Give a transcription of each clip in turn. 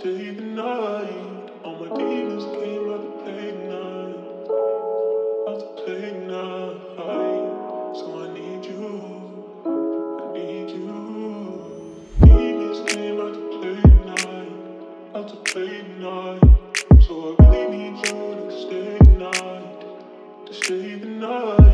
stay the night. All my demons came out to play tonight. Out to play tonight. So I need you. I need you. Demons came out to play tonight. Out to play tonight. So I really need you to stay the night. To stay the night.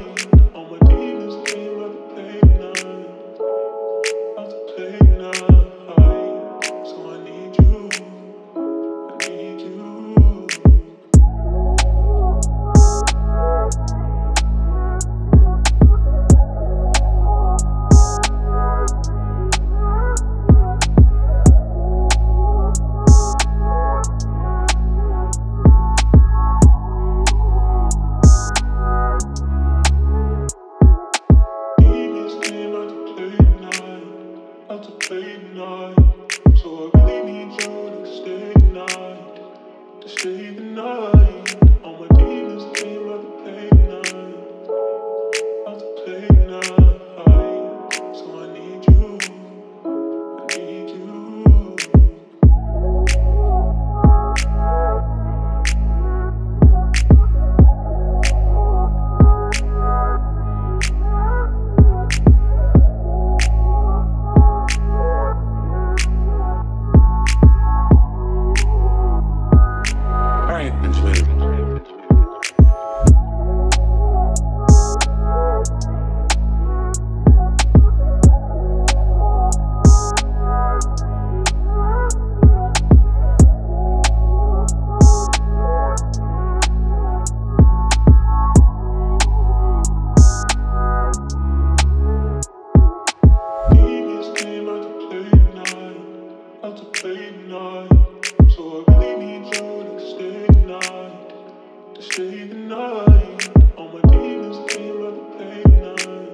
Stay the night. All my demons came out to play tonight,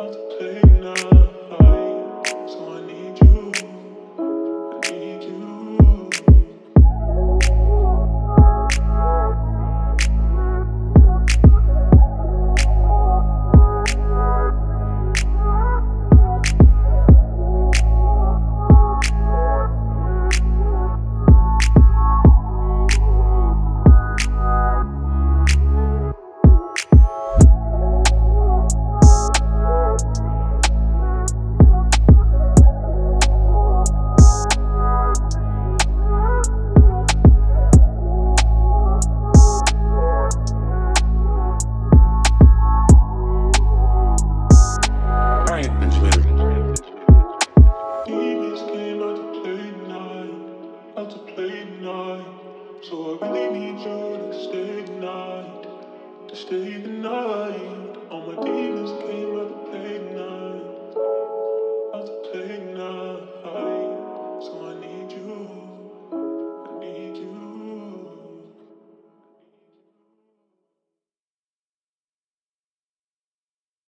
out to play stay the night.